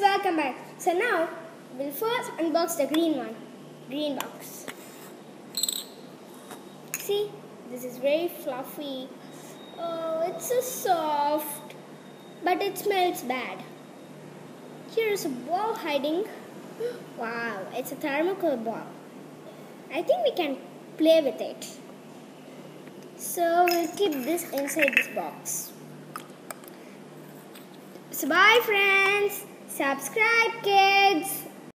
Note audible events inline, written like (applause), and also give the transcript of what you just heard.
welcome back. So now we'll first unbox the green one, green box. See, this is very fluffy. Oh, it's so soft, but it smells bad. Here is a ball hiding. (gasps) Wow, it's a thermocol ball. I think we can play with it. So we'll keep this inside this box. So bye friends. Subscribe kids.